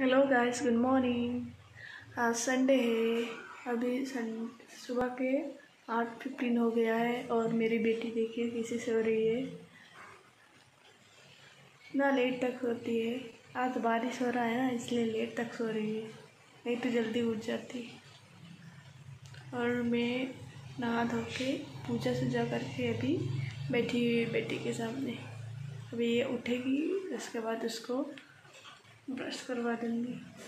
Hello guys good morning आज Sunday है. अभी सन सुबह के आठ फिफ्टीन हो गया है और मेरी बेटी देखिए किसी सो रही है। ना लेट तक सोती है। आज बारिश हो रहा है ना, इसलिए लेट तक सो रही है। नहीं तो जल्दी उठ जाती। और मैं नहा धो के पूजा सजा करके अभी बैठी हुई बेटी के सामने। अभी ये उठेगी, उसके बाद उसको ब्रश करवा देंगे।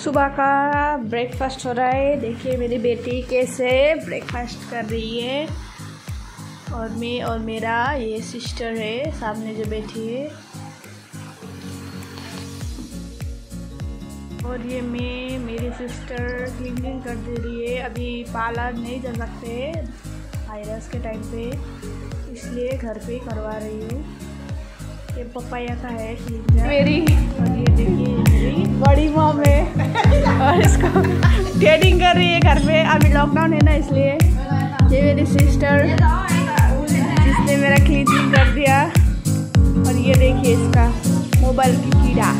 सुबह का ब्रेकफास्ट हो रहा है। देखिए, मेरी बेटी कैसे ब्रेकफास्ट कर रही है। और मैं और मेरा ये सिस्टर है, सामने जो बैठी है। और ये मैं, मेरी सिस्टर क्लीनिंग कर दे रही है। अभी पार्लर नहीं जा सकते। वायरस के टाइम पे इसलिए घर पे ही करवा रही हूँ। ये पपाया का है मेरी। और ये देखिए मेरी। बड़ी मॉम है और इसको ट्रेडिंग कर रही है घर पे। अभी लॉकडाउन है ना इसलिए। ये मेरी सिस्टर जिसने मेरा क्लीनिंग कर दिया। और ये देखिए इसका मोबाइल की कीड़ा।